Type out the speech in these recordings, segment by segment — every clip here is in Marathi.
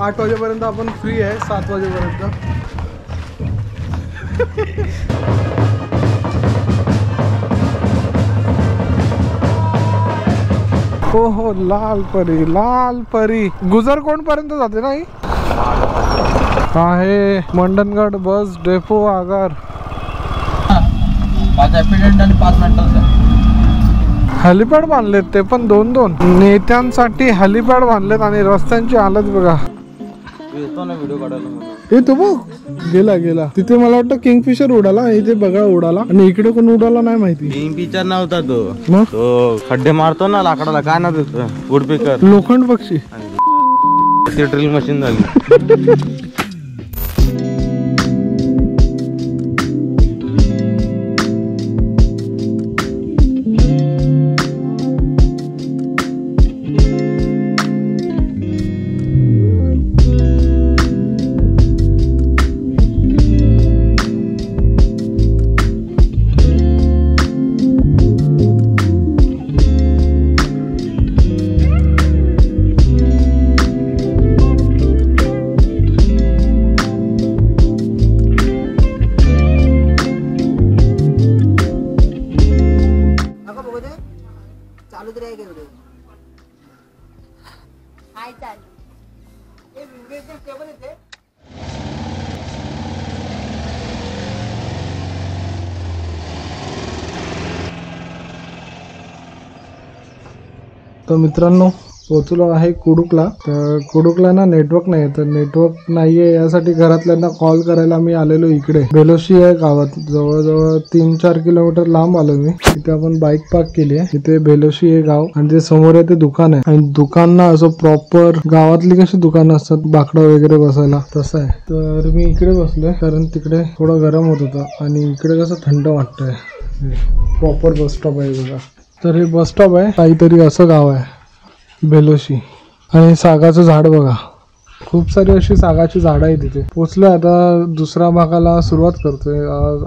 आठ वाजेपर्यंत आपण फ्री आहे सात वाजेपर्यंत. हो हो लाल परी लाल परी. गुजर कोण पर्यंत जाते नाही आहे मंडनगड बस डेपो आगार. हेलिपॅड बांधलेत ते पण दोन दोन. नेत्यांसाठी हेलिपॅड बांधलेत आणि रस्त्यांची हालत बघा. येतो ना व्हिडिओ काढायला म्हणून. हे तो बघ गेला गेला. तिथे मला वाटतं किंगफिशर उडाला इथे बघा उडाला. आणि इकडे कोण उडाला नाही माहिती. किंग पिक्चर नव्हता तो. मग? तो खड्डे मारतो ना लाकडाला काय ना त्याचं? वुड पिकर लोखंड पक्षी. ते ड्रिल मशीन झाली. तर मित्रांनो पोचलो आहे कुडुकला. तर कुडुकला ना नेटवर्क नाही तर नेटवर्क नाहीये यासाठी घरातल्यांना कॉल करायला मी आलेलो इकडे. बेलोशी आहे गावात. जवळजवळ तीन चार किलोमीटर लांब आलो मी. तिथे आपण बाईक पार्क केली आहे. तिथे बेलोशी आहे गाव. आणि ते समोर आहे ते दुकान आहे. आणि दुकान ना असं प्रॉपर गावातली कशी दुकानं असतात? बाकडं वगैरे बसायला. तसं आहे. तर मी इकडे बसलोय. कारण तिकडे थोडं गरम होत होतं. आणि इकडे कसं थंड वाटतंय. प्रॉपर बस स्टॉप आहे बघा. तर हे बस स्टॉप आहे. काहीतरी असं गाव आहे. बेलोशी. आणि सागाचं झाड बघा. खूप सारी अशी सागाची झाडं आहे तिथे पोचलोय आता दुसऱ्या भागाला सुरुवात करतोय.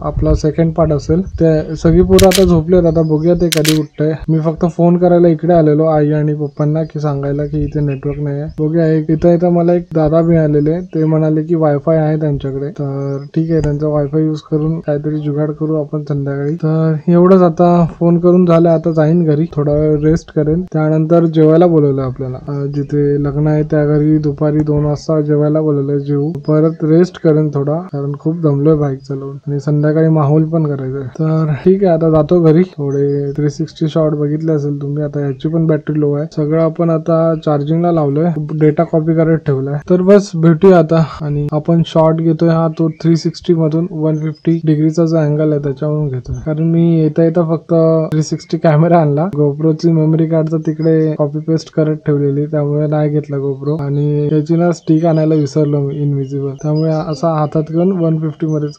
आपला सेकंड पार्ट असेल. ते सगळी पोरं आता झोपलेत. आता बघूया ते कधी उठतंय. मी फक्त फोन करायला इकडे आलेलो आई आणि पप्पांना की सांगायला की इथे नेटवर्क नाही आहे बघूया एक इथं इथं मला एक दादा मिळालेले. ते म्हणाले की वायफाय आहे त्यांच्याकडे. तर ठीक आहे त्यांचा वायफाय यूज करून काहीतरी जुगाड करू आपण संध्याकाळी. तर एवढंच आता फोन करून झालं. आता जाईन घरी. थोडा वेळ रेस्ट करेन. त्यानंतर जेवायला बोलवलं आपल्याला. जिथे लग्न आहे त्या घरी दुपारी दोन वाजता जेवायला बोलवलं जेवू. परत रेस्ट करेन थोडा कारण खूप दमलोय बाईक चालवून. आणि संध्याकाळी माहोल पण करायचं तर ठीक आहे आता जातो घरी. थोडे थ्री सिक्स्टी शॉट बघितले असेल तुम्ही आता ह्याची पण बॅटरी लो आहे. सगळं आपण आता चार्जिंगला लावलोय. डेटा कॉपी करत ठेवलाय. तर बस भेटूया आता. आणि आपण शॉट घेतोय हा तो थ्री सिक्स्टी मधून वन फिफ्टी डिग्रीचा जो अँगल आहे त्याच्यावरून घेतोय. कारण मी येता येता फक्त थ्री सिक्स्टी कॅमेरा आणला. गोप्रोची मेमरी कार्डचा तिकडे कॉपी पेस्ट करत ठेवलेली त्यामुळे नाही घेतला गोप्रो आणि त्याची ना स्टिक आणायला विसरलो मी इनविजिबल त्यामुळे असा हातात घेऊन वन फिफ्टी मध्येच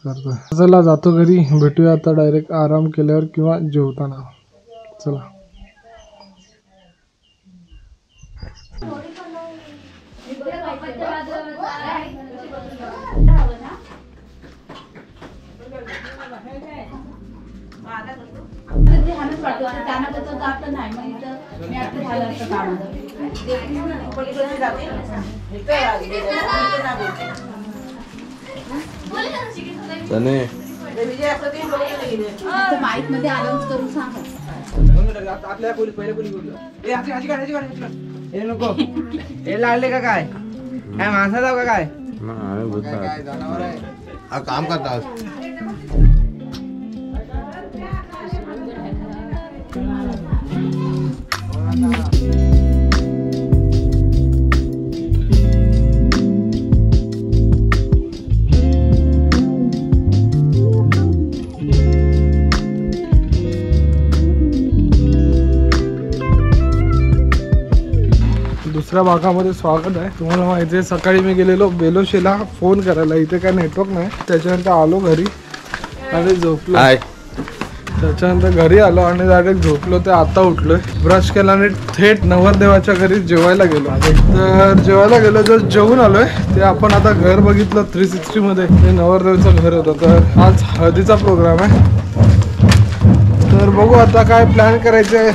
चला जातो घरी. भेटूया आता डायरेक्ट आराम केल्यावर किंवा जेवताना. चला. चने. मध्ये करून सांगा. आपल्या पहिले बोललो. हे नको. हे लागले का काय? काय माणसा जाऊ का काय? काम करतात दुसऱ्या भागामध्ये स्वागत आहे. तुम्हाला माहिती आहे सकाळी मी गेलेलो बेलोशीला. फोन करायला. इथे काय नेटवर्क नाही. त्याच्यानंतर आलो घरी. आणि झोपलो. त्याच्यानंतर घरी आलो आणि डायरेक्ट झोपलो. ते आता उठलोय. ब्रश केला आणि थेट नवरदेवाच्या घरी जेवायला गेलो. तर जेवायला गेलो जर जेवून आलोय. ते आपण आता घर बघितलं थ्री सिक्स्टी मध्ये. ते नवरदेवाचं घर होतं. तर आज हळदीचा प्रोग्राम आहे. तर बघू आता काय प्लॅन करायचे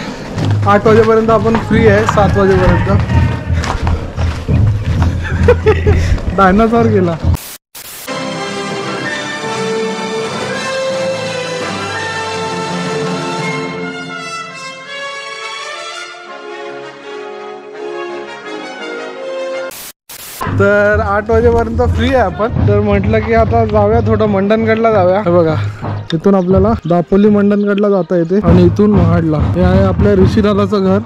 आठ वाजेपर्यंत आपण फ्री आहे सात वाजेपर्यंत. डायनासॉर गेला. तर आठ वाजेपर्यंत फ्री आहे आपण. तर म्हटलं की आता जाऊया थोडं मंडणगडला जाऊया. बघा इथून आपल्याला दापोली मंडणगडला जाता येते आणि इथून महाडला. हे आहे आपल्या ऋषीदादाचं घर.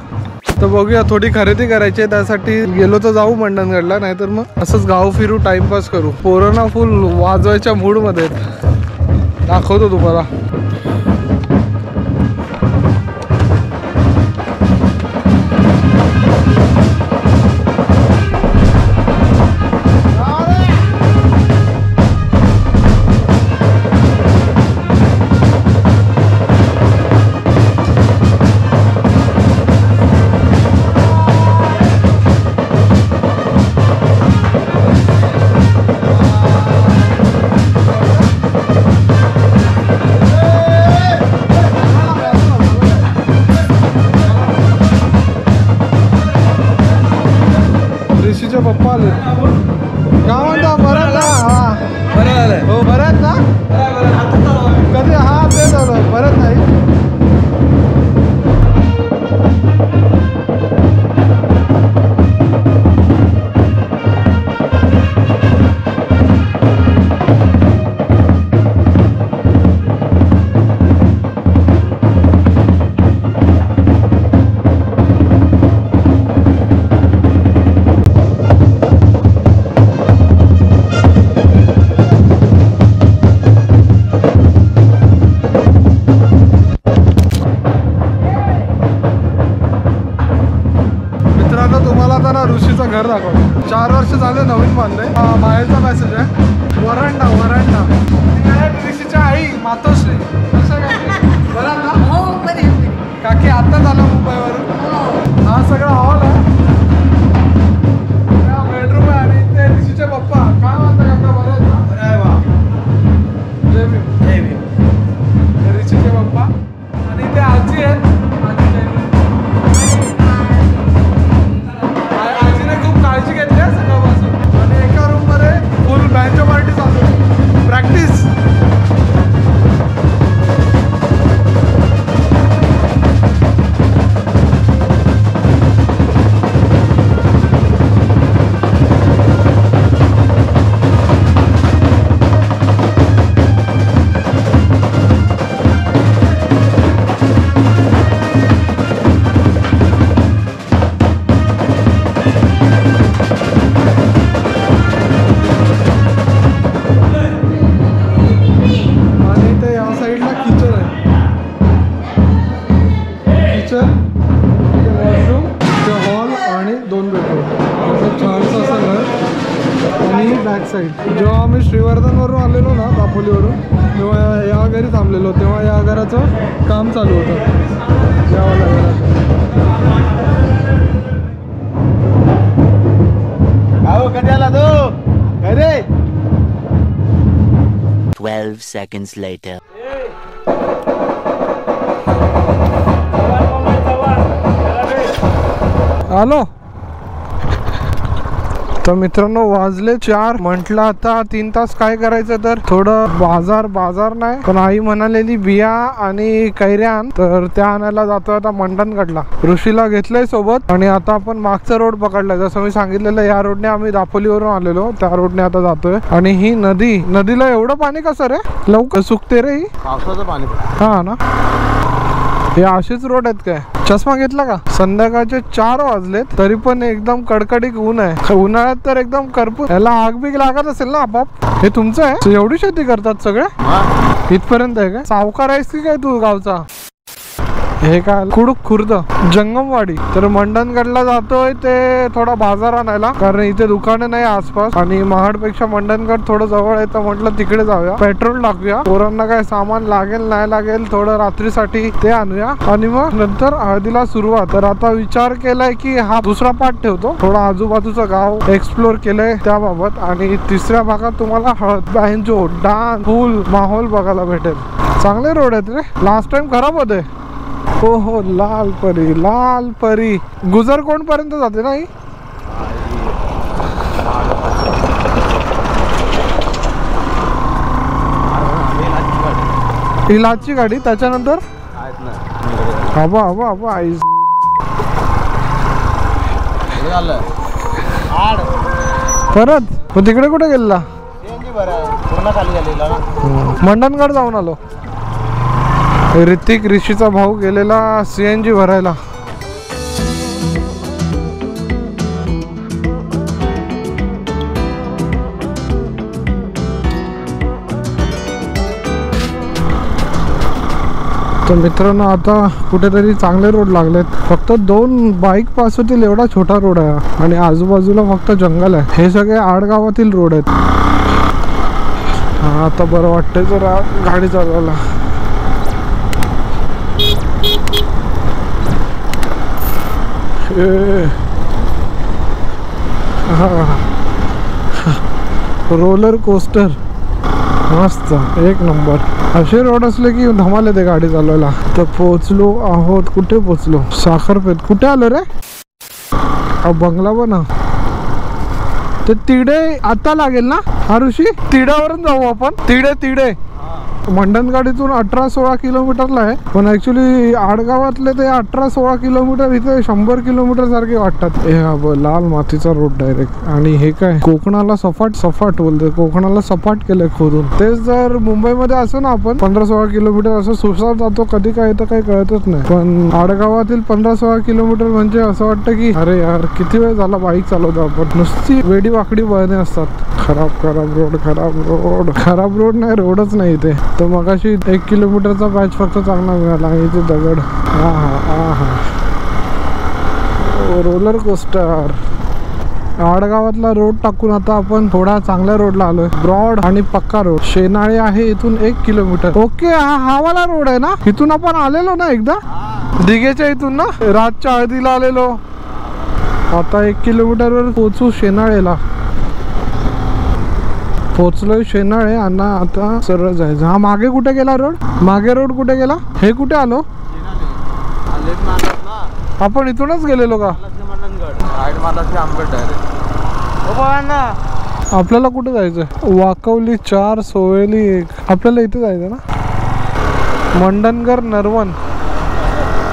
तर बघूया थोडी खरेदी करायची आहे त्यासाठी गेलो तर जाऊ मंडणगडला नाहीतर मग असंच गाव फिरू टाइमपास करू. पोरांना फुल वाजवायच्या मूडमध्ये दाखवतो तुम्हाला. ऋषीचे पप्पा आले काय म्हणता बरं ना हा बरं झालं हो तेव्हा या- या घरी थांबलेलो तेव्हा या घराचं काम चालू होतं. यावाल्या घराचं कधी आला तो? काय रे 12 seconds later. आलो? तर मित्रांनो वाजले चार. म्हटलं आता तीन तास काय करायचं तर? थोडं बाजार बाजार नाही पण आई म्हणालेली बिया आणि कैऱ्या आण तर त्या आणायला जातोय आता मंडणगडला. ऋषीला घेतलंय सोबत. आणि आता आपण मागचा रोड पकडलाय जसं मी सांगितलेलं या रोडने आम्ही दापोलीवरून आलेलो. त्या रोडने आता जातोय. आणि ही नदी. नदीला एवढं पाणी कसं रे? लवकर सुकते रे ही. पावसाचं पाणी. हा ना? हे असेच रोड आहेत काय? चष्मा घेतला का? संध्याकाळचे चार वाजलेत तरी पण एकदम कडकडीत ऊन आहे. उन्हाळ्यात तर एकदम करपूर. याला आग बिग लागत असेल ना आपाप? हे तुमचं आहे? एवढी शेती करतात सगळे? इथपर्यंत आहे का? सावकार आहेस की काय तू गावचा? हे काय? कुडूक खुर्द. जंगमवाडी. तर मंडणगडला जातोय ते थोडा बाजार आणायला. कारण इथे दुकानं नाही आसपास. आणि महाडपेक्षा मंडणगड थोडं जवळ आहे तर म्हटलं तिकडे जाऊया. पेट्रोल टाकूया. पोरांना काय सामान लागेल नाही लागेल थोडं रात्रीसाठी ते आणूया. आणि मग नंतर हळदीला सुरुवात. तर आता विचार केलाय की हा दुसरा पार्ट ठेवतो. थोडा आजूबाजूचं गाव एक्सप्लोर केलंय त्याबाबत. आणि तिसऱ्या भागात तुम्हाला हळद बँजो डान्स फुल माहोल बघायला भेटेल. चांगले रोड आहेत रे. लास्ट टाइम खराब होते. हो हो लाल परी लाल परी. गुजर कोण पर्यंत जाते ना ही? इलाची गाडी त्याच्यानंतर? हवा हवा हवा आई परत? तिकडे कुठे गेलेला? मंडणगड जाऊन आलो. ऋतिक ऋषीचा भाऊ गेलेला सी एन जी भरायला. तर मित्रांनो आता कुठेतरी चांगले रोड लागलेत. फक्त दोन बाईक पास होतील एवढा छोटा रोड आहे आणि आजूबाजूला फक्त जंगल आहे. हे सगळे आडगावातील रोड आहेत. आता बरं वाटतंय जरा गाडी चालवायला ए. हा. रोलर कोस्टर मस्त. एक नंबर. असे रोड असले की धमाल येते गाडी चालवायला. तर पोचलो आहोत. कुठे पोचलो साखरपेत कुठे आलो रे? बंगला बना ते तिडे आता लागेल ना? हा ऋषी? तिड्यावरून जाऊ आपण. तिडे तिडे. मंडणगाडीतून अठरा सोळा किलोमीटरला आहे. पण ऍक्च्युली आडगावातले ते अठरा सोळा किलोमीटर इथे शंभर किलोमीटर सारखे वाटतात. हे हा लाल मातीचा रोड डायरेक्ट आणि हे काय? कोकणाला सपाट सफाट बोलते कोकणाला सपाट केलंय खोदून. तेच जर मुंबईमध्ये असो ना आपण पंधरा सोळा किलोमीटर असं सुसार जातो कधी काय येतं काही कळतच नाही. पण आडगावातील पंधरा सोळा किलोमीटर म्हणजे असं वाटतं की अरे यार किती वेळ झाला बाईक चालवतो आपण. नुसती वेडी वाकडी बळणे असतात. खराब खराब रोड खराब रोड खराब रोड नाही रोडच नाही इथे. तर मगाशी एक किलोमीटरचा पॅच फक्त चांगला मिळाला. इथे दगड हा हा हा रोलर कोस्टर आडगावातला रोड टाकून आता आपण थोडा चांगल्या रोडला आलोय. ब्रॉड आणि पक्का रोड शेनाळे आहे इथून एक किलोमीटर. ओके हा हावाला रोड आहे ना? इथून आपण आलेलो ना एकदा? दिघेच्या इथून ना? रातच्या हळदीला आलेलो. आता एक किलोमीटरवर पोचू शेनाळेला. पोहोचलोय शेनाळे आणि आता सरळ जायचं हा मागे कुठे गेला रोड? मागे रोड कुठे गेला? हे कुठे आलो? आपण इथूनच गेलेलो का? डायरेक्ट आपल्याला कुठे जायचं वाकवली चार सोवेली एक. आपल्याला इथे जायचं ना? मंडनगर नरवण.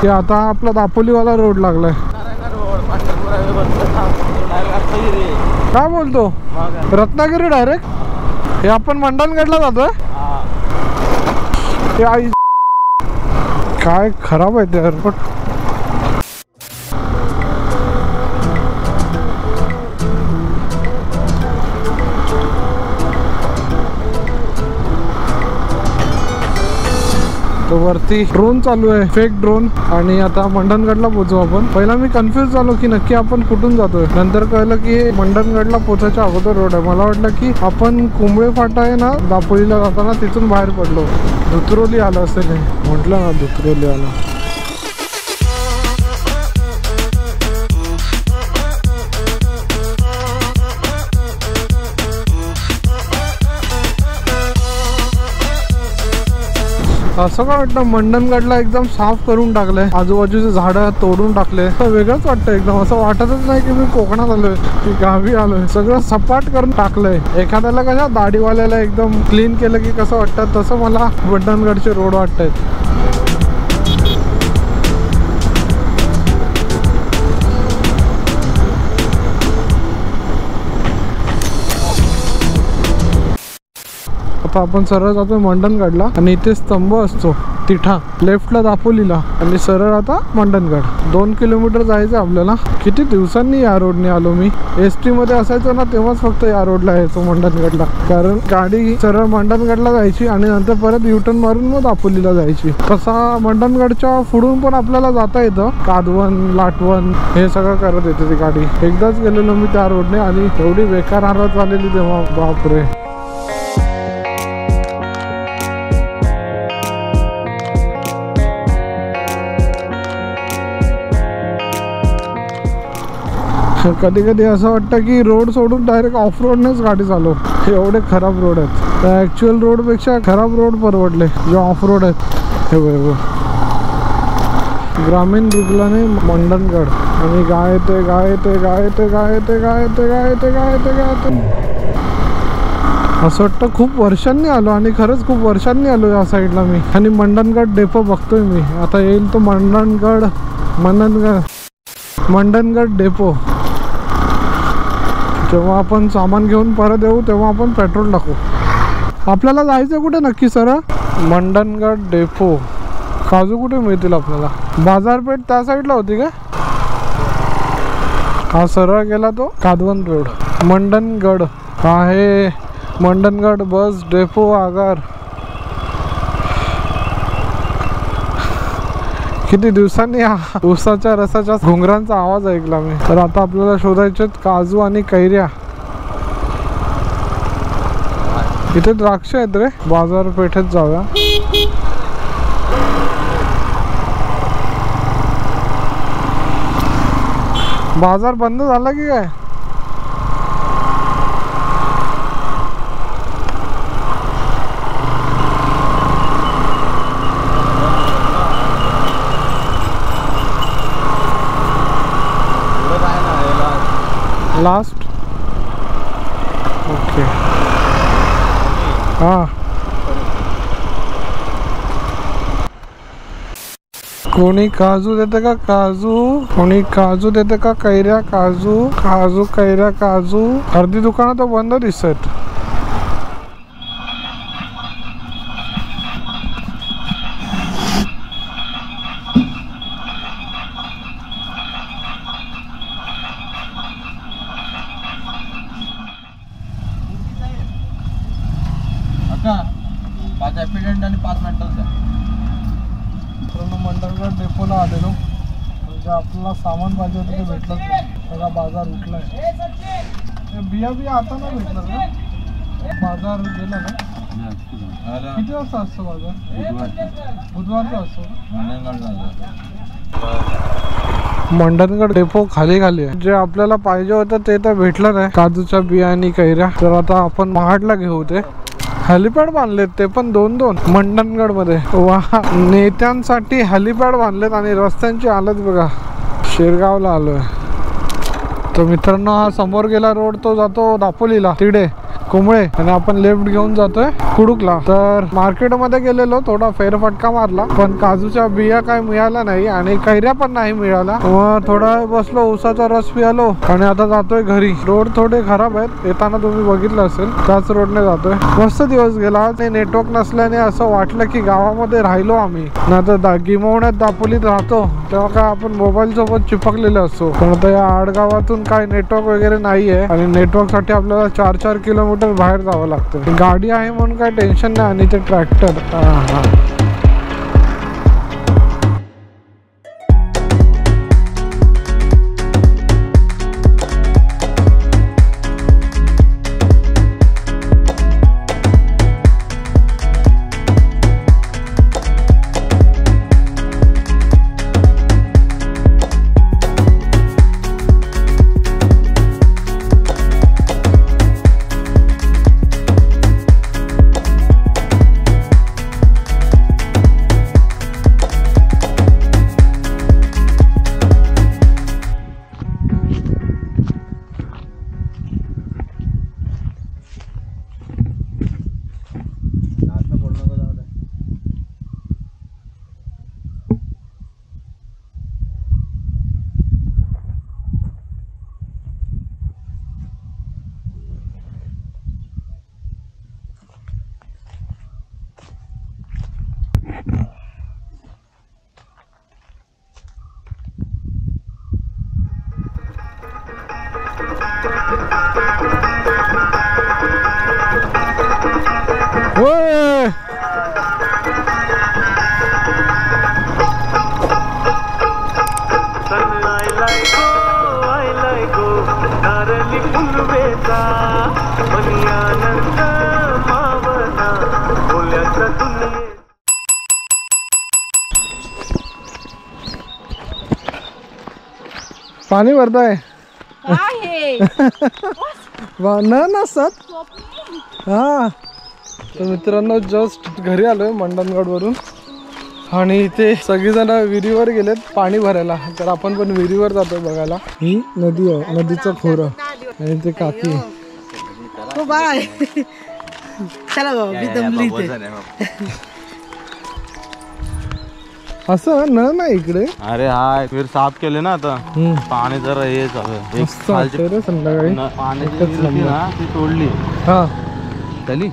हे आता आपला दापोलीवाला रोड लागलाय. काय बोलतो? रत्नागिरी डायरेक्ट? हे आपण मंडणगडला जातोय? काय खराब आहे ते एअरपोर्ट वरती ड्रोन चालू आहे. फेक ड्रोन आणि आता मंडणगडला पोहोचू आपण. पहिला मी कन्फ्युज झालो की नक्की आपण कुठून जातोय. नंतर कळलं की मंडणगडला पोहोचायच्या अगोदर रोड आहे. मला वाटलं की आपण कोंबळे फाटा आहे ना दापोलीला जाताना तिथून बाहेर पडलो. धुत्रोली आलं असेल म्हटलं ना धुत्रोली आलं. असं काय वाटतं? मंडनगडला एकदम साफ करून टाकलंय. आजूबाजूचे झाडं तोडून टाकले. तर वेगळंच वाटतं एकदम. असं वाटतच नाही की मी कोकणात आलोय की गावी आलोय. सगळं सपाट करून टाकलंय. एखाद्याला कशा दाढीवाल्याला एकदम क्लीन केलं की कसं वाटतं? तसं मला मंडनगडचे रोड वाटतायत आता आपण सरळ जातो मंडणगडला आणि इथे स्तंभ असतो. तिठा. लेफ्टला दापोलीला आणि सरळ आता मंडणगड दोन किलोमीटर जायचं आपल्याला. किती दिवसांनी या रोडने आलो मी? एस टी मध्ये असायचो ना तेव्हाच फक्त या रोडला यायचो मंडणगडला कारण गाडी सरळ मंडणगडला जायची आणि नंतर परत युटर्न मारून मग दापोलीला जायची. तसा मंडणगडच्या पुढून पण आपल्याला जाता येतं. कादवन लाटवण हे सगळं करत येते ती गाडी. एकदाच गेलेलो मी त्या रोडने आणि एवढी बेकार हालत झालेली तेव्हा. बापरे. कधी कधी असं वाटतं की रोड सोडून डायरेक्ट ऑफ रोडनेच गाडी चालव. हे एवढे खराब रोड आहेत. तर ॲक्च्युअल रोडपेक्षा खराब रोड परवडले. जे ऑफ रोड आहेत. हे बघ, ग्रामीण रुग्णाने मंडणगड. आणि गाय ते गाय ते गाय ते गाय ते गाय ते गाय ते गाय ते गाय ते असं वाटतं खूप वर्षांनी आलो. आणि खरंच खूप वर्षांनी आलो या साईडला मी. आणि मंडणगड डेपो बघतोय मी. आता येईल तो मंडणगड मंडणगड मंडणगड डेपो जेव्हा आपण सामान घेऊन परत येऊ तेव्हा आपण पेट्रोल टाकू. आपल्याला जायचं कुठे नक्की सर? मंडणगड डेपो. काजू कुठे मिळतील आपल्याला? बाजारपेठ त्या साईडला होती का? हा सरळ गेला तो कादवण रोड. मंडणगड आहे. मंडणगड बस डेपो आगार. किती दिवसांनी हा ऊसाच्या रसाच्या घुंगरांचा आवाज ऐकला मी. तर आता आपल्याला शोधायचे काजू आणि कैऱ्या. इथे द्राक्ष आहेत रे. बाजारपेठेत जाऊया. बाजार बंद झाला की काय? लास्ट ओके हां कोणी काजू देते का काजू? कोणी काजू देते का कैऱ्या काजू? काजू कैऱ्या काजू. अर्धी दुकानं तर बंद दिसत अका पाच ॲक्सिडेंट आणि पाच मिनिटात द्या मंडळगड डेपोला आलेलो. म्हणजे आपल्याला सामान पाहिजे होतं ते भेटलंच नाही. सगळा बाजार उठलाय. ते बिया बिया आता नाही भेटलं ना? बाजार गेला ना? किती वाजता असतो बाजार? बुधवारचा असतो मंडणगड डेपो खाली खाली आहे. जे आपल्याला पाहिजे होतं ते तर भेटलं नाही. काजूच्या बिया आणि कैऱ्या. तर आता आपण महाडला घेऊ ते. हेलिपॅड बांधलेत ते पण दोन दोन मंडणगडमध्ये वा नेत्यांसाठी हेलिपॅड बांधलेत आणि रस्त्यांची हालत बघा. शिरगावला आलोय. तर मित्रांनो हा समोर गेला रोड तो जातो दापोलीला. तिकडे. कुंबळे आणि आपण लेफ्ट घेऊन जातोय कुडुकला. तर मार्केटमध्ये गेलेलो थोडा फेरफटका मारला पण काजूच्या बिया काय मिळाल्या नाही आणि कैऱ्या पण नाही मिळाल्या. मग थोडा वेळ बसलो उसाचा रस पियालो आणि आता जातोय घरी. रोड थोडे खराब आहेत येताना तुम्ही बघितलं असेल त्याच रोडने जातोय. मस्त दिवस गेला ते नेटवर्क नसल्याने असं वाटलं की गावामध्ये राहिलो आम्ही. नाही तर गिमवण्यात दापोलीत राहतो तेव्हा काय आपण मोबाईल सोबत चिपकलेलो असतो. पण आता या आडगावातून काय नेटवर्क वगैरे नाहीये आणि नेटवर्कसाठी आपल्याला चार चार किलोमीटर बाहेर जावं लागतं. गाडी आहे म्हणून काय टेन्शन नाही आणि ते ट्रॅक्टर हां हा. पाणी भरताय? आहे. वा न नसत हा. तर मित्रांनो जस्ट घरी आलोय मंडणगड वरून आणि इथे सगळीजण विहिरीवर गेलेत पाणी भरायला. तर आपण पण विहिरीवर जातोय बघायला. ही नदी आहे नदीचं खोरं. आणि ते काकी चला बाबा मी दमली इथे असं न नाही इकडे. अरे हा फिर साफ केले ना आता. पाणी जरा हे चालू आहे. एक मस्त खालची वाटतंय रे संध्याकाळी. न- पाण्याची एकच विहीर होती नंबर. ना ती तोडली. हा. तली?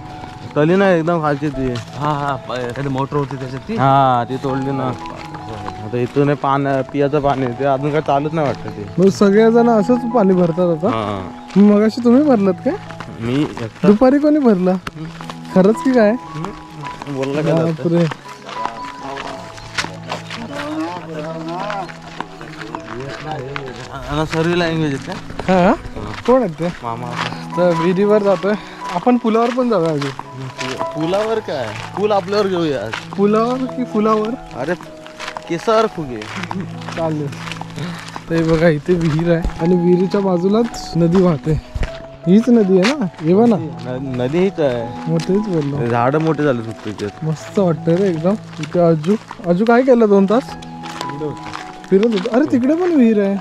तली ना एकदम खालची ती. हा हा मोटर होती त्याच्यात ती? हा ती तोडली ना. आता इथून हे पाणी पियाचं पाणी ते अजून काय चालूच नाही वाटतं ते. मग सगळेजण असंच पाणी भरतात आता? हा. मग अशी तुम्ही भरलात काय? मी एकटा? दुपारी कोणी भरला? खरंच की काय? बोलला का? बापरे. सर्व लँग्वेज आहेत का? हा कोण आहेत ते? मामा. तर विहिरीवर जातोय. आपण पुलावर पण जाऊया अजून पुलावर काय? पूल आपल्यावर घेऊया. पुलावर की फुलावर अरे केसावर फुगे. चालेल. हे बघा इथे विहीर आहे. आणि विहिरीच्या बाजूलाच नदी वाहते. हीच नदी आहे ना? हे बघा ना. नदी हीच आहे. मग तेच बोललो. झाड मोठे झाले सुटते मस्त वाटतंय रे एकदम. इथे अजू अजू काय केलं दोन तास? फिरत होतो. अरे तिकडे पण विहीर आहे.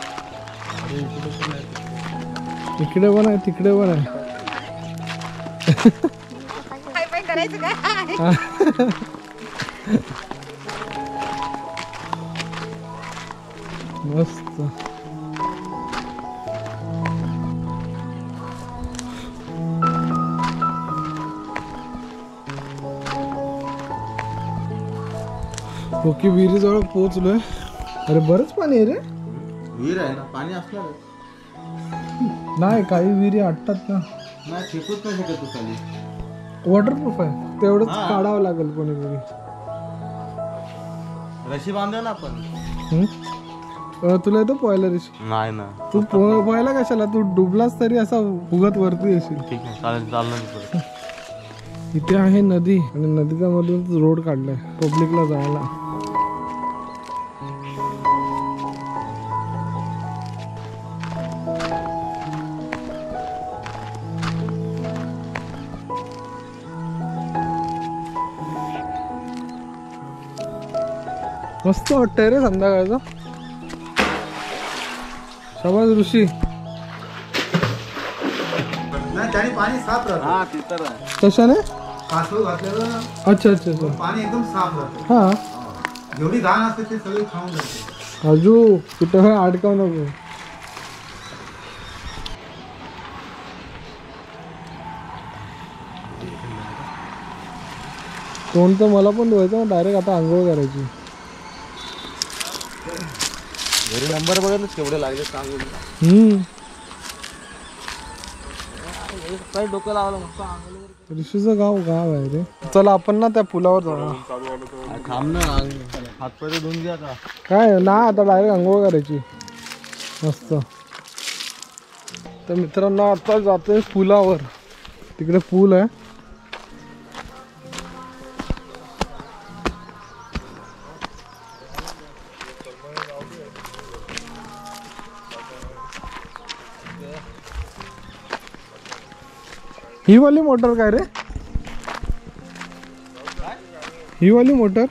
इकडे पण आहे तिकडे पण आहे. मस्त. हो ओके विहिरीजवळ पोहोचलोय. अरे बरंच पाणी आहे रे. विहीर आहे ना पाणी असणार नाही काही विहिरी आटतात ना. नाही फेकूच नाही शकत तू खाली. वॉटरप्रूफ आहे. तेवढंच काढावं लागेल कोणीतरी रशी बांधूया ना आपण. हम्म? अं, तुला येतो पोहायला ऋषी नाही ना. तू पो- पोहायला कशाला? तू डुबलास तरी असा उगत वरती येशील. ठीक आहे चालेल चाललं ना पुढे. इथे आहे नदी आणि नदीच्या मधून रोड काढलाय पब्लिकला जायला. मस्त वाटतंय रे संध्याकाळचं. शाबास ऋषी. त्याने पाणी साफ राहतं. हा. कशाने? कासव अच्छा अच्छा अच्छा. पाणी एकदम साफ राहतं. हा. जेवढी घाण असते ते सगळे खाऊन जाते. अजू कुठं काय अडकाव नको. तोंड तर मला पण धुवायचं डायरेक्ट आता आंघोळ करायची. घरी नंबर बघितलं केवढे लागले सांगू काय डोकं लावलं मस्त ऋषीचं गाव गाव आहे रे. चला आपण ना त्या पुलावर जाऊ. थांब ना हातपाय धुवून घ्या का काय ना आता डायरेक्ट आंघोळ करायची. मस्त. तर मित्रांनो आता जातोय पुलावर. तिकडे पूल आहे. ही वाली मोटर काय रे? ही वाली मोटर?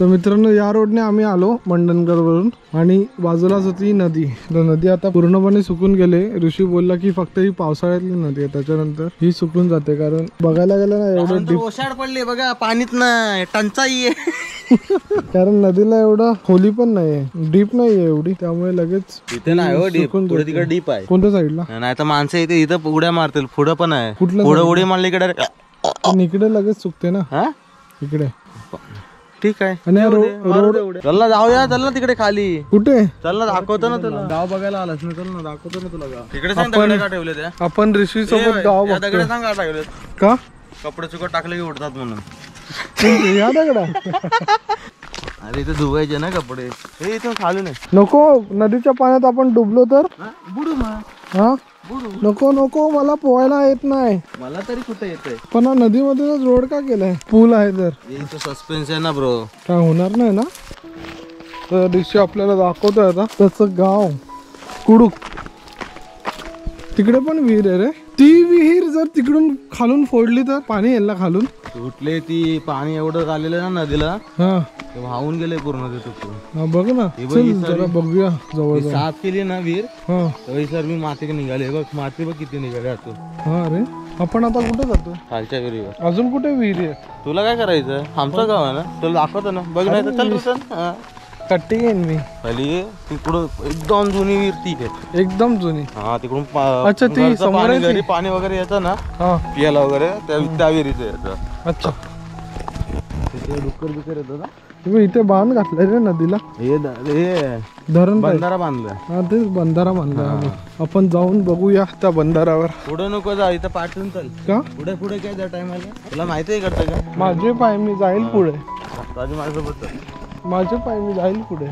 तर मित्रांनो या रोडने आम्ही आलो मंडणगड वरून आणि बाजूलाच होती नदी. तर नदी आता पूर्णपणे सुकून गेले. ऋषी बोलला की फक्त ही पावसाळ्यातली नदी आहे. त्याच्यानंतर ही सुकून जाते. कारण बघायला गेलं ना एवढं ओशाड पडले. बघा पाणीच नाही. टंचाई आहे. कारण नदीला एवढं खोली पण नाहीये. डीप नाहीये एवढी. त्यामुळे लगेच इथे नाही हो डीप. तिकडे आहे. कोणत्या साईडला नाही तर माणसं इथे इथं उड्या मारतील. पुढं पण आहे. कुठल्या पुढे उडी मारली इकडे इकडे लगेच सुकते ना. हा? इकडे. ठीक आहे. आणि हा रो- रोड चल ना जाऊया चल ना तिकडे खाली. कुठे? चल ना दाखवतो ना तुला. गाव बघायला आलास ना चल ना दाखवतो ना तुला गाव. तिकडे सांग दगडे का ठेवले त्या आपण ऋषी सोबत गाव या दगडे सांग का ठेवले का? कपडे चुकट टाकले की उडतात म्हणून. कोणते? या दगडा? अरे इथे धुवायचे ना कपडे. हे इथून खाली नाही नको नदीच्या पाण्यात आपण डुबलो तर? बुडू मग. हा? नको नको मला पोहायला येत नाही. मला तरी कुठे येते पण हा नदीमधूनच रोड का केलाय? पूल आहे तर. सस्पेन्स आहे ना ब्रो काय होणार नाही ना? तर ऋषी आपल्याला दाखवतोय आता. त्याचं गाव. कुडूक तिकडे पण विहीर आहे रे. ती विहीर जर तिकडून खालून फोडली तर पाणी येईल ना खालून? तुटले ती पाणी एवढं आलेलं ना नदीला हा. ते वाहून गेले पूर्ण ते तुटून. हा बघ ना. हे बघ, चल ही जरा बघूया जवळ जाऊन साफ केली ना विहीर हा. तर सर मी माती निघाले. बघ माती बघ किती निघाले आतून. हा अरे आपण आता कुठे जातो खालच्या विहिरीवर. अजून कुठे विहिरी आहे? तुला काय करायचं? आमचं गाव आहे ना? तुला दाखवतो ना. बघ नाही तर चल. हा. कट्टी घेईन मी. खाली तिकडून एकदम जुनी विहीर ती आहे एकदम जुनी. हा तिकडून पा- अच्छा, ती घरचं समोर पाणी आहे. ती? घरी पाणी वगैरे येतं ना हा. पियाला वगैरे त्या त्या विहिरीचं येतं. अच्छा. तिथे डुक्कर बिकर येतं ना? तुम्ही इथे बांध घातलाय रे नदीला. हे द- हे धरण पाहिजे बंधारा बांधलाय. हा तेच बंधारा आम्ही. आपण जाऊन बघूया त्या बंधारावर. पुढे नको जा इथं पाठवून चल. का? पुढे पुढे काय त्या टायमाला तुला माहिती आहे का? माझे पाय मी जाईल पुढे. राजू माझ्यासोबत चल. माझे पाय मी जाईल पुढे.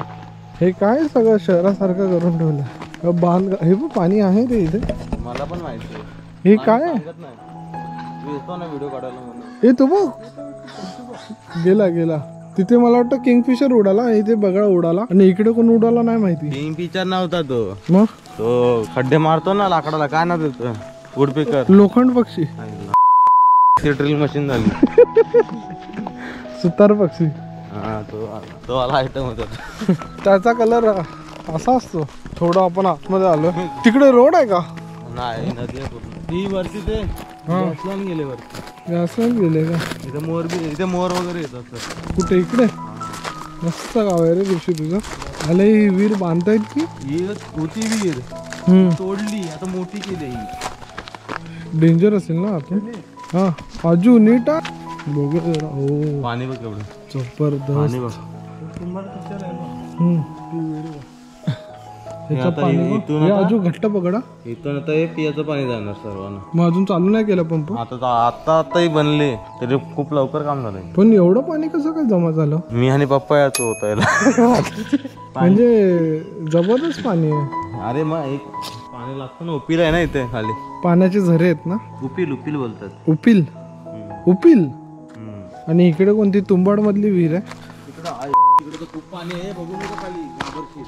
हे काय सगळं शहरासारखं करून ठेवलं? बांध हे पण पाणी आहे रे इथे. मला पण माहिती आहे. हे काय? आहे? सांगत नाही. तू येतो ना व्हिडिओ काढायला म्हणून. हे तू बघ. गेला गेला. तिथे मला वाटतं किंगफिशर उडाला इथे बगळा उडाला. आणि इकडे कोण उडाला नाही माहिती. पिक्चर नव्हता तो. मग? तो खड्डे मारतो ना लाकडाला काय ना देतो वुडपेकर लोखंड पक्षी. ड्रिल मशीन झाली. सुतार पक्षी. हा तो तो आला आयटम होता. त्याचा कलर असा असतो. थोडं आपण आतमध्ये आलो. तिकडे रोड आहे का? नाही नदी आहे पूर्ण. ती वरती ते बसलान गेले वरती. असं गेले का? इथे मोर बी इथे मोर वगैरे येतात सर. कुठे? इकडे? मस्त गाव आहे रे ऋषी तुझं. आले ही विहीर बांधतायत की? ही होती विहीर. तोडली आता मोठी केली ही. डेंजर असेल ना आतून हा. अजून नीट आ. जरा. हो. पाणी बघ एवढं. जबरदस्त. अजून घट्ट पकडा इथून आता हे पियाचं पाणी जाणार सर्वांना. मग अजून चालू नाही केलं पंप? आता आता आताही बनले. तरी खूप लवकर काम झालंय. पण एवढं पाणी कसं काय जमा झालं? मी आणि पप्पा याच होता याला म्हणजे जबरदस्त पाणी आहे. अरे मग एक पाणी लागतं ना उपिल आहे ना इथे खाली. पाण्याचे झरे आहेत ना? उपिल उपिल बोलतात. उपिल. उपिल. आणि इकडे कोणती तुंबाड मधली विहीर आहे? तिकडं खूप पाणी आहे. बघू नका खाली. गाभरशील.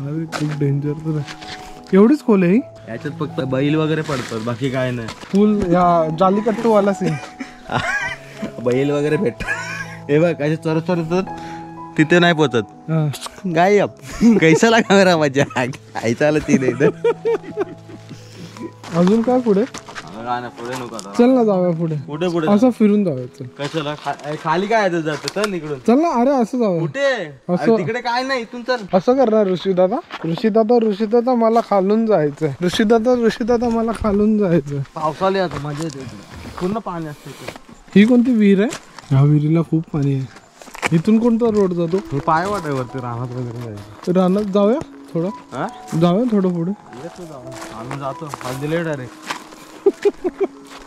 अरे खूप डेंजर तर आहे. एवढीच खोल आहे ही? याच्यात फक्त बैल वगैरे पडतात. बाकी काय नाही. पूल या जालीकट्टू वाला सीन बैल वगैरे भेट हे बघ असे चोरत चोरत तिथे नाही पोचत. गायब. कैसा लागा मेरा मजा आईचा आलं ती नाही अजून काय पुढे? काय नाही पुढे नको आता. चल ना जाऊया पुढे. पुढे पुढे असं फिरून जाऊया चल. कशाला? खा- खाली काय आहे जात? चल इकडून. चल ना अरे असं जाऊया. कुठे? अरे तिकडे काय नाही इथून चल. असं करणार ऋषीदादा. ऋषीदादा ऋषीदादा मला खालून जायचंय. ऋषीदादा ऋषीदादा मला खालून जायचंय. पावसाळी आता मजा येते इकडे. पूर्ण पाणी असते इकडे. ही कोणती विहीर आहे? ह्या विहिरीला खूप पाणी आहे. इथून कोणता रोड जातो? हे पाय वाटाय वरती राहणार वगैरे जायचं. रानात जाऊया थोडं. हा? जाऊया थोडं पुढे. येतो जाऊ. आम्ही जातो. आज दिले डायरेक्ट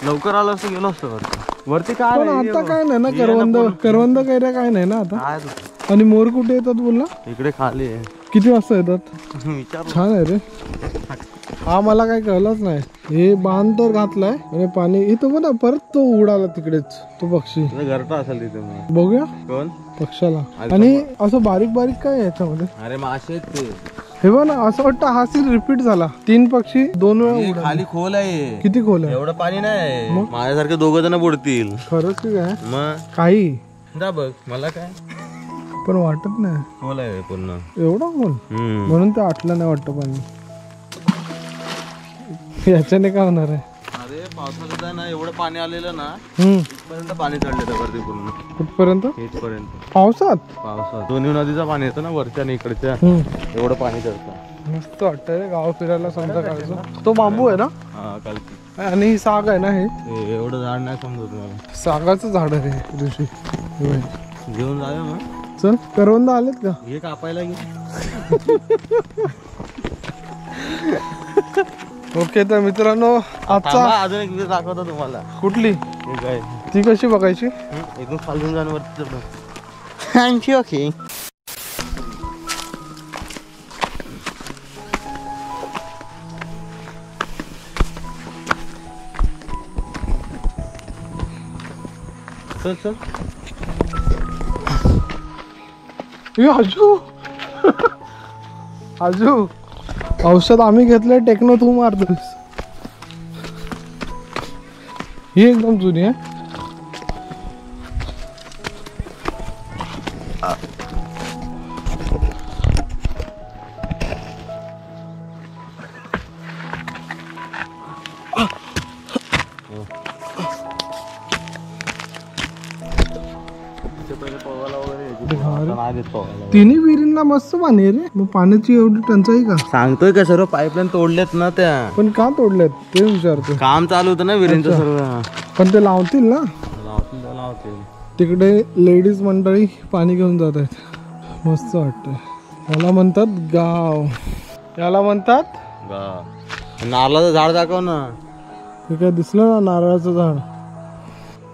लवकर आलो असतो गेलो असतो वरती. वरती काय पण नाही, आता काय. नाही ना करवंद. करवंद कैऱ्या काय नाही ना आता. काय तू? आणि मोर कुठे येतात बोलला इकडे खाली आहे. किती वाजता येतात? विचार. छान आहे रे. हा मला काय कळलंच नाही. हे बांध तर घातलाय आणि पाणी इथं बघ ना परत तो उडाला तिकडेच. तो पक्षी. घरटा असेल तिथे मग. बघूया. कोण? पक्षाला. आणि असं बारीक बारीक काय आहे याच्यामध्ये? अरे मासे आहेत ते. हे बघ ना असं वाटतं हा सीन रिपीट झाला. तीन पक्षी दोन वेळा हे उडाले. खाली खोल आहे. किती खोल आहे? एवढं पाणी नाही. माझ्यासारखे दोघं जण बुडतील. खरंच की काय? मग? काही. जा बघ मला काय? पण वाटत नाही. खोल आहे पूर्ण. एवढा खोल? हम्म. म्हणून ते आटलं नाही वाटतं पाणी. याच्याने काय होणार आहे? अरे पावसाळ्यात आहे ना एवढं पाणी आलेलं ना हम्म. इथपर्यंत पाणी चढलं वरती पूर्ण. कुठपर्यंत? इथपर्यंत. पावसात? पावसात. दोन्ही नदीचं पाणी येतं ना वरच्या आणि इकडच्या. हम्म. एवढं पाणी चढतं. मस्त वाटतंय रे गाव फिरायला संध्याकाळचं तो बांबू आहे ना? हा कालची. आणि ही साग आहे ना हे? एवढं झाड नाही समजत मला. सागाचं झाड आहे हे ऋषी. हे बघ. घेऊन जाऊया मग? चल करवंद आलेत का? हे कापायला घे. ओके तर मित्रांनो आजचा थांबा, अजून एक दाखवतो तुम्हाला. कुठली? हे काय? ती कशी बघायची? एकदम खालून जाऊन वरती चढलं चल चल ए आजू आजू औषध आम्ही घेतलंय टेक्नो तू मारतोस ही एकदम जुनी आहे तिन्ही विहिरींना मस्त पाणी आहे रे. मग पाण्याची एवढी टंचाई का? सांगतोय का सर्व? पाईपलाईन तोडलेत ना त्या. पण का तोडलेत ते विचारतो काम चालू होतं ना विरेंचं सर्व. पण ते लावतील ना? लावतील तिकडे लेडीज मंडळी पाणी घेऊन जात आहेत. मस्त वाटतंय. याला म्हणतात गाव. याला म्हणतात. नारळाचं झाड दाखव ना. हे काय दिसलं ना नारळाचं झाड?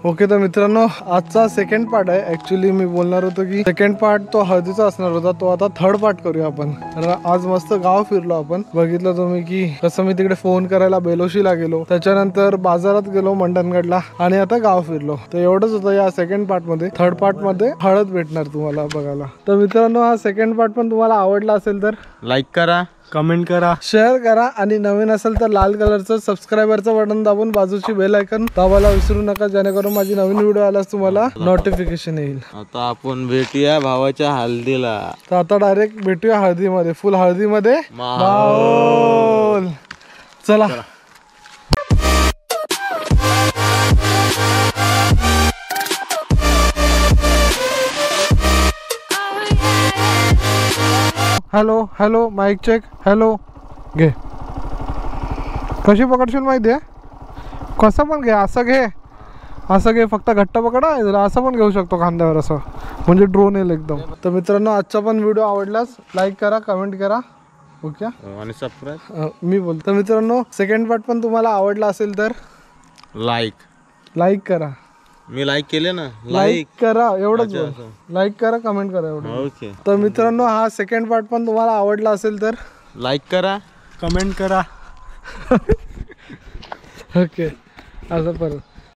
ओके तर मित्रांनो आजचा सेकंड पार्ट आहे. ऍक्च्युली मी बोलणार होतो की सेकंड पार्ट तो हळदीचा असणार होता. तो आता थर्ड पार्ट करूया आपण. तर आज मस्त गाव फिरलो आपण. बघितलं तुम्ही की कसं मी तिकडे फोन करायला बेलोशीला गेलो. त्याच्यानंतर बाजारात गेलो मंडणगडला आणि आता गाव फिरलो. तर एवढंच होतं या सेकंड पार्टमध्ये. थर्ड पार्टमध्ये हळद भेटणार तुम्हाला बघायला. तर मित्रांनो हा सेकंड पार्ट पण तुम्हाला आवडला असेल तर लाईक करा कमेंट करा. शेअर करा आणि नवीन असेल तर लाल कलरचं सबस्क्रायबरचं बटन दाबून बाजूची बेल ऐकन दाबायला विसरू नका जेणेकरून माझी नवीन व्हिडिओ आल्यास तुम्हाला नोटिफिकेशन येईल. आता आपण भेटूया भावाच्या हल्दीला तर आता डायरेक्ट भेटूया हळदीमध्ये फुल हळदीमध्ये. माहोल. चला. Hello hello mike check hello घे. कशी पकडशील माहिती आहे? कसं पण घे असं घे. असं घे फक्त घट्ट पकडा जरा असं पण घेऊ शकतो खांद्यावर असं. म्हणजे ड्रोन येईल एकदम. तर मित्रांनो आजचा पण व्हिडिओ आवडलास लाईक करा कमेंट करा. ओके आणि सबस्क्राईब मी बोलतो. मित्रांनो सेकंड पार्ट पण तुम्हाला आवडला असेल तर? लाईक लाईक करा. मी लाईक केले ना? लाईक करा एवढंच अच्छा, बोल. लाईक करा कमेंट करा एवढं. ओके तर मित्रांनो हा सेकंड पार्ट पण तुम्हाला आवडला असेल तर. लाईक करा. कमेंट करा. ओके असं परत.